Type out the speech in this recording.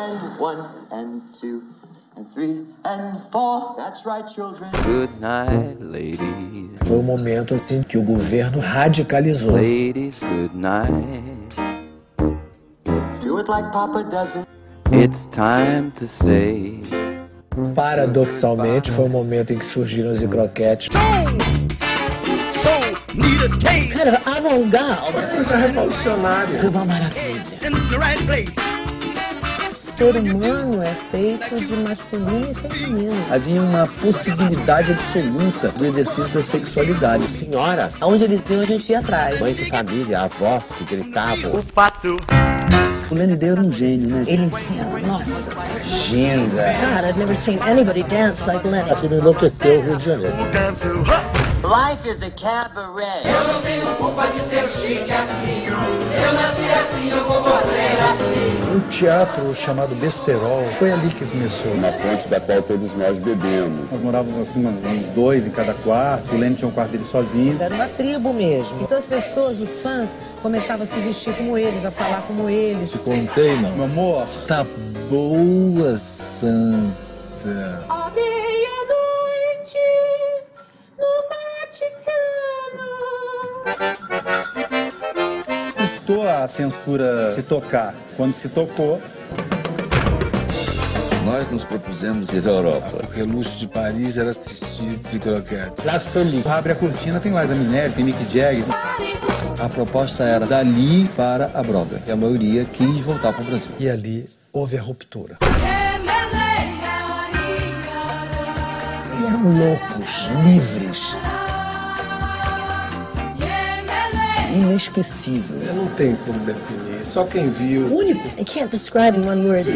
and one and two and three and four. That's right, children. Good night, ladies. Foi um momento assim que o governo radicalizou. Ladies, good night. Do it like Papa does it. It's time to say Paradoxalmente, foi um momento em que surgiram os croquetes. Cara, avant-garde. Coisa revolucionária. Foi uma maravilha. O ser humano é feito de masculino e feminino. Havia uma possibilidade absoluta do exercício da sexualidade. Senhoras, Aonde eles iam, a gente ia atrás. mães de família, avós que gritavam. O Lenny Day era um gênio, né? Ele ensina, nossa. Ginga. God, I've never seen anybody dance like Lenny. Aquilo enlouqueceu o Rio de Janeiro. Life is a cabaret. Um teatro chamado Besterol foi ali que começou. na fonte da qual todos nós bebemos. Nós morávamos assim, uns dois em cada quarto. O Lenny tinha um quarto dele sozinho. Era uma tribo mesmo. Então as pessoas, os fãs, começavam a se vestir como eles, a falar como eles. Contei, não. Meu amor, Tá boa, santa. À meia-noite, no Vaticano. Custou a censura se tocar. Quando se tocou, Nós nos propusemos ir à Europa. Porque o luxo de Paris era assistir de croquete. La Folie. abre a cortina, tem Liza Minnelli, tem Mick Jagger. A proposta era dali para a Broadway. E a maioria quis voltar para o Brasil. E ali houve a ruptura. E eram loucos, livres. Inesquecível. Não tem como definir, só quem viu. Único. I can't describe in one word.